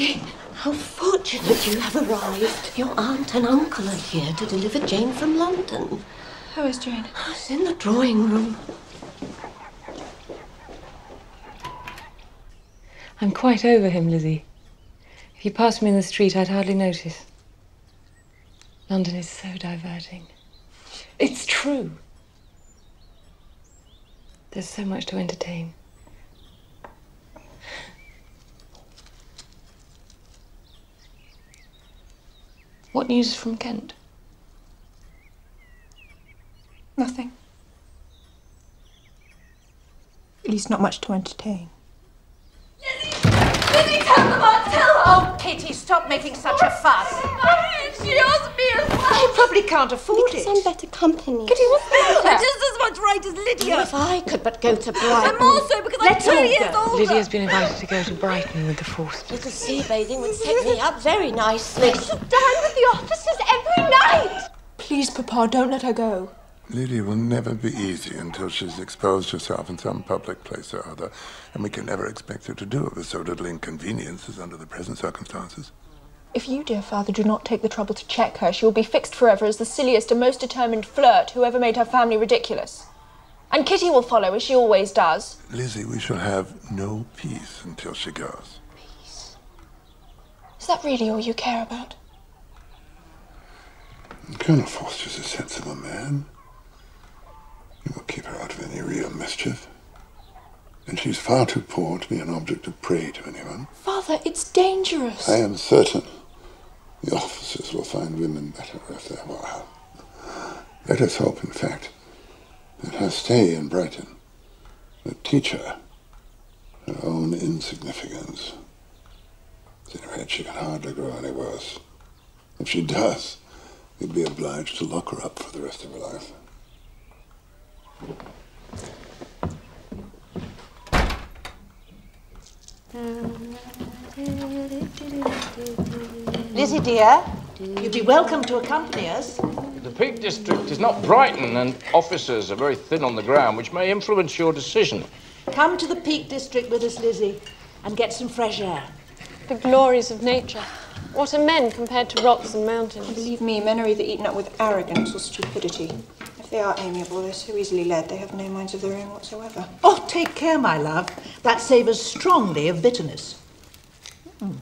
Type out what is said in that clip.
Lizzie, how fortunate you have arrived. Your aunt and uncle are here to deliver Jane from London. How is Jane? She's in the drawing room. I'm quite over him, Lizzie. If you passed me in the street, I'd hardly notice. London is so diverting. It's true. There's so much to entertain. What news from Kent? Nothing. At least not much to entertain. Lizzie, tell them what, tell her! Oh, Kitty, stop making such a fuss. She asked me as well. She probably can't afford it. Some better company. Kitty, what's the matter? Just much right as Lydia. If I could but go to Brighton. And more so because Let's I'm two years go. older. Lydia's been invited to go to Brighton with the Forsters. Little sea bathing would set me up very nicely. Dine with the officers every night. Please, Papa, don't let her go. Lydia will never be easy until she's exposed herself in some public place or other, and we can never expect her to do it with so little inconvenience as under the present circumstances. If you, dear father, do not take the trouble to check her, she will be fixed forever as the silliest and most determined flirt who ever made her family ridiculous. And Kitty will follow, as she always does. Lizzie, we shall have no peace until she goes. Peace? Is that really all you care about? Colonel Forster's a sensible man. He will keep her out of any real mischief. And she's far too poor to be an object of prey to anyone. Father, it's dangerous. I am certain the officers will find women better if they're wild. Let us hope, in fact, that her stay in Brighton will teach her her own insignificance. In her head, she can hardly grow any worse. If she does, we'd be obliged to lock her up for the rest of her life. Um, Lizzie, dear, you'd be welcome to accompany us. The Peak District is not Brighton, and officers are very thin on the ground, which may influence your decision. Come to the Peak District with us, Lizzie, and get some fresh air. The glories of nature. What are men compared to rocks and mountains? Believe me, men are either eaten up with arrogance or stupidity. If they are amiable, they're so easily led, they have no minds of their own whatsoever. Oh, take care, my love. That savours strongly of bitterness. Mm.